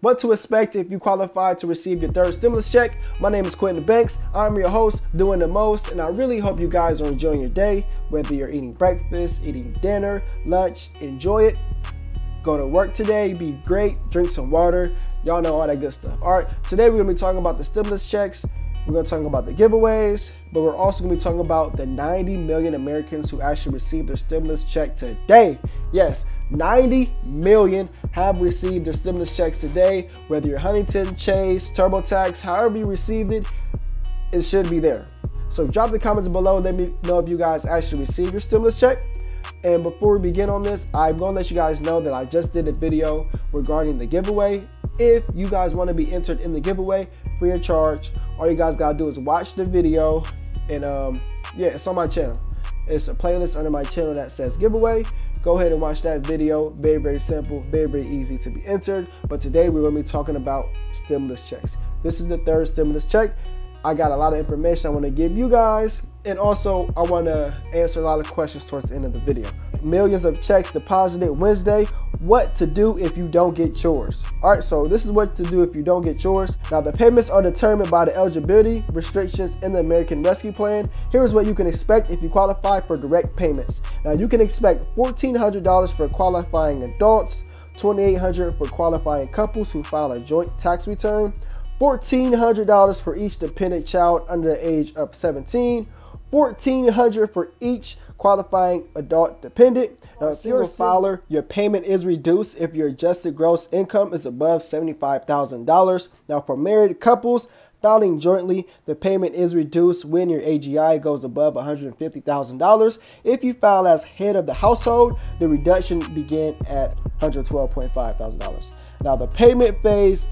what to expect if you qualify to receive your third stimulus check. My name is Quintin Banks. I'm your host, doing the most, and I really hope you guys are enjoying your day, whether you're eating breakfast, eating dinner, lunch, enjoy it. Go to work today, be great, drink some water. Y'all know all that good stuff. All right, today we're gonna be talking about the stimulus checks. We're gonna talk about the giveaways, but we're also gonna be talking about the 90 million Americans who actually received their stimulus check today. Yes, 90 million have received their stimulus checks today. Whether you're Huntington, Chase, TurboTax, however you received it, it should be there. So drop the comments below. Let me know if you guys actually received your stimulus check. And before we begin on this, I'm gonna let you guys know that I just did a video regarding the giveaway. If you guys wanna be entered in the giveaway, free of charge, all you guys gotta do is watch the video and um, yeah, it's on my channel. It's a playlist under my channel that says giveaway. Go ahead and watch that video. Very, very simple, very, very easy to be entered. But today we're gonna be talking about stimulus checks. This is the third stimulus check. I got a lot of information I want to give you guys, and also I want to answer a lot of questions towards the end of the video. Millions of checks deposited Wednesday. What to do if you don't get yours? All right, so this is what to do if you don't get yours. Now, the payments are determined by the eligibility restrictions in the American Rescue Plan. Here's what you can expect if you qualify for direct payments. Now, you can expect $1,400 for qualifying adults, $2,800 for qualifying couples who file a joint tax return, $1,400 for each dependent child under the age of 17, 1,400 for each qualifying adult dependent. Now, if you're a filer, your payment is reduced if your adjusted gross income is above $75,000. Now, for married couples, filing jointly, the payment is reduced when your AGI goes above $150,000. If you file as head of the household, the reduction begin at $112.5 Now, the payment phase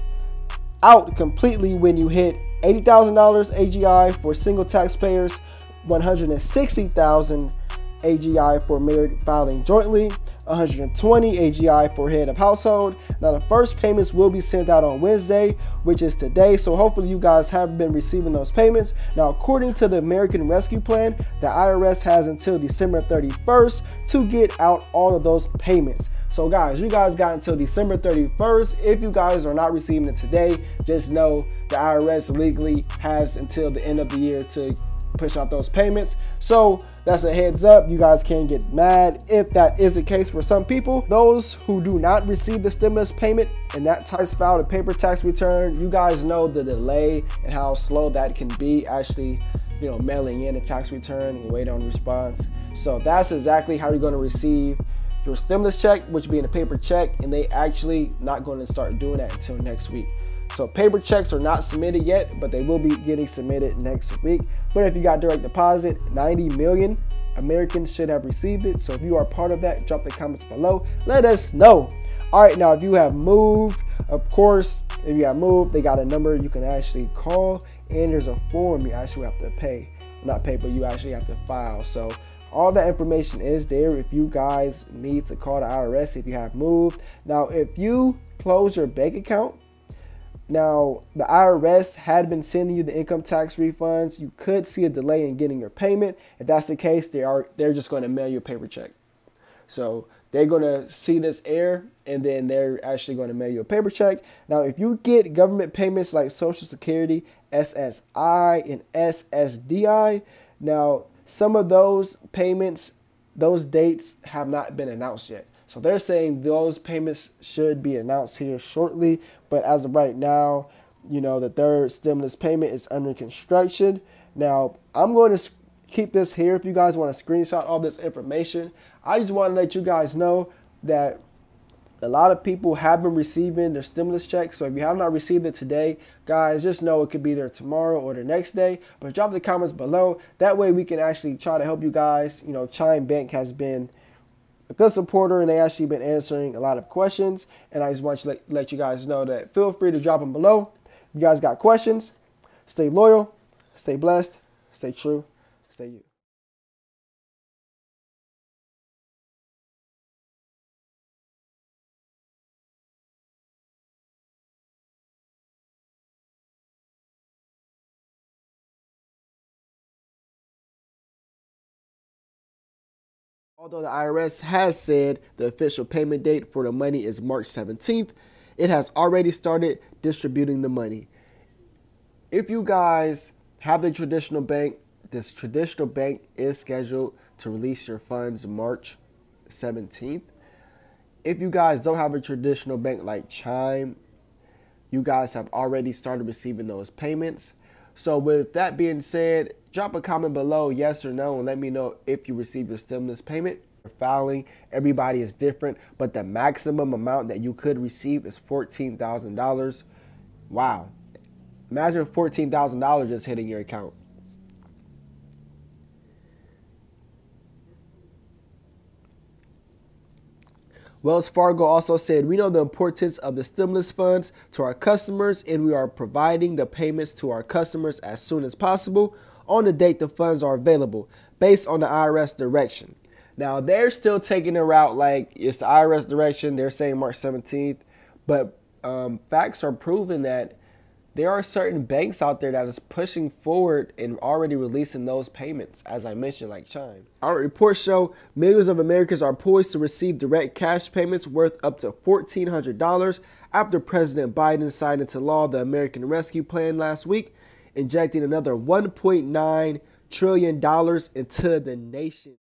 out completely when you hit $80,000 AGI for single taxpayers, 160,000 AGI for married filing jointly, 120 AGI for head of household. Now the first payments will be sent out on Wednesday, which is today. So hopefully you guys have been receiving those payments. Now according to the American Rescue Plan, the IRS has until December 31st to get out all of those payments. So guys, you guys got until December 31st. If you guys are not receiving it today, just know the IRS legally has until the end of the year to push out those payments. So that's a heads up. You guys can't get mad if that is the case for some people. Those who do not receive the stimulus payment and that tax filed a paper tax return, you guys know the delay and how slow that can be actually, you know, mailing in a tax return and wait on response. So that's exactly how you're going to receive your stimulus check, which being a paper check, and they actually not going to start doing that until next week. So paper checks are not submitted yet, but they will be getting submitted next week. But if you got direct deposit, 90 million Americans should have received it. So if you are part of that, drop the comments below. Let us know. All right, now if you have moved, of course, if you have moved, they got a number you can actually call, and there's a form you actually have to pay. Not pay, but you actually have to file. So all that information is there if you guys need to call the IRS if you have moved. Now, if you close your bank account, now the IRS had been sending you the income tax refunds. You could see a delay in getting your payment. If that's the case, they are they're just going to mail you a paper check. So they're going to see this error and then they're actually going to mail you a paper check. Now, if you get government payments like Social Security, SSI, and SSDI, now some of those payments, those dates have not been announced yet. So they're saying those payments should be announced here shortly. But as of right now, you know, the third stimulus payment is under construction. Now, I'm going to keep this here if you guys want to screenshot all this information. I just want to let you guys know that a lot of people have been receiving their stimulus checks. So if you have not received it today, guys, just know it could be there tomorrow or the next day. But drop the comments below. That way we can actually try to help you guys. You know, Chime Bank has been a good supporter and they actually been answering a lot of questions. And I just want to let, let you guys know that feel free to drop them below. If you guys got questions, stay loyal, stay blessed, stay true, stay you. Although the IRS has said the official payment date for the money is March 17th, it has already started distributing the money. If you guys have the traditional bank, this traditional bank is scheduled to release your funds March 17th. If you guys don't have a traditional bank like Chime, you guys have already started receiving those payments. So, with that being said, drop a comment below, yes or no, and let me know if you received your stimulus payment. Filing, everybody is different, but the maximum amount that you could receive is $14,000. Wow. Imagine $14,000 just hitting your account. Wells Fargo also said, We know the importance of the stimulus funds to our customers, and we are providing the payments to our customers as soon as possible on the date the funds are available, based on the IRS direction. Now, they're still taking a route like it's the IRS direction. They're saying March 17th, but um, facts are proving that there are certain banks out there that is pushing forward and already releasing those payments, as I mentioned, like Chime. Our reports show millions of Americans are poised to receive direct cash payments worth up to $1,400 after President Biden signed into law the American Rescue Plan last week, injecting another $1.9 trillion into the nation.